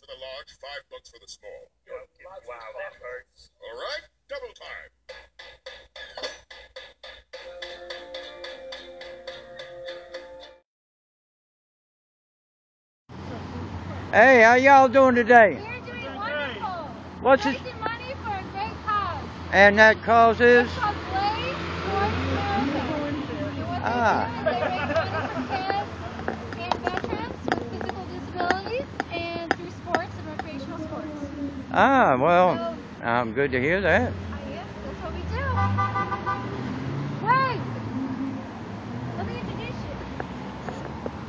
charge five bucks for the small. Wow, that hurts. All right, double time. Hey, how y'all doing today? We're doing wonderful. What's it? Raising money for a great cause. And that cause is? It's called Blaze Sports Marathon. And what they Ah. do is they raise money for kids and veterans with physical disabilities and through sports and recreational sports. Ah, well, I'm good to hear that. I guess that's what we do. Wait! Let me introduce you.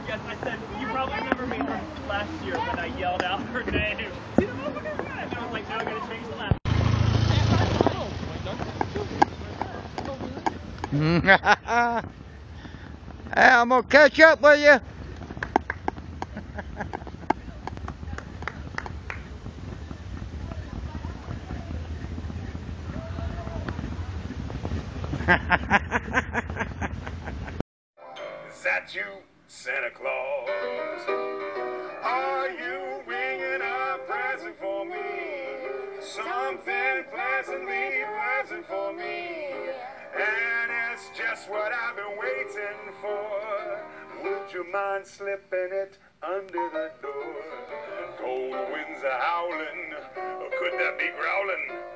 Yes, I said, you probably remember me from last year when I yelled out her name. See the motherfucker? And I was like, now I gotta change the last. hey, I'm gonna catch up with you. Is that you, Santa Claus? Are you bringing a present for me? Something pleasantly pleasant for me. And it's just what I've been waiting for. Would you mind slipping it under the door? Cold winds are howling, or could that be growling?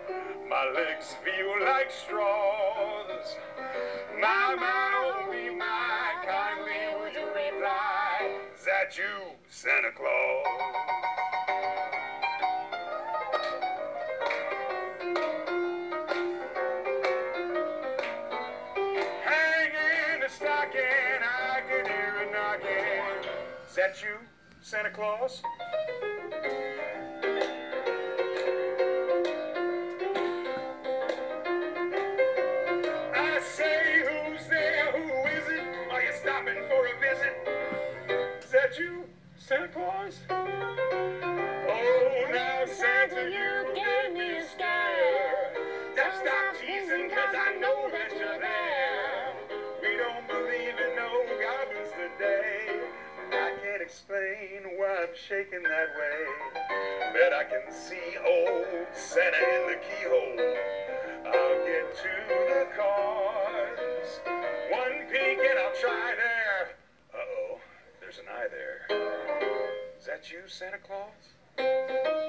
My legs feel like straws. My, my, oh, me, my, kindly would you reply? Is that you, Santa Claus? Stocking, I can hear a knocking. Is that you, Santa Claus? Santa Claus? Oh, now Santa, you gave me a scare. Just stop teasing, cause I know that you're there. We don't believe in no goblins today. I can't explain why I'm shaking that way. Bet I can see old Santa in the keyhole. I'll get to the cars. That you, Santa Claus?